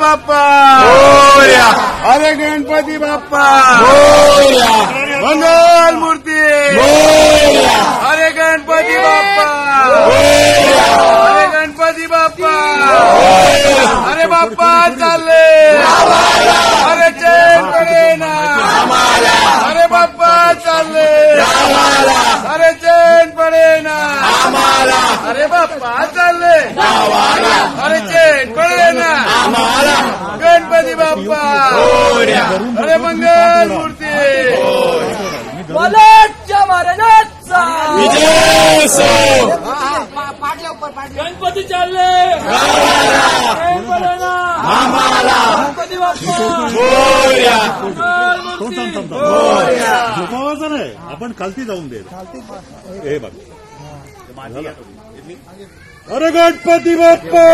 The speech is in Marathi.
बाप्पा। अरे गणपती बाप्पा। मंगल मूर्ती। अरे गणपती बाप्पा। अरे गणपती बाप्पा। अरे बाप्पा चालले। अरे चेन पडे ना। अरे बाप्पा चालले। अरे चेन पडे ना। अरे बाप्पा चालले। अरे चेन पडे ना गणपती बाप्पा. अरे मंगल मूर्ती. बलाच्या महाराजांचा विजय गणपती चालले. गणपती बाप्पा. नाही. आपण खालती जाऊन दे. हे बघ. अरे गणपती बाप्पा.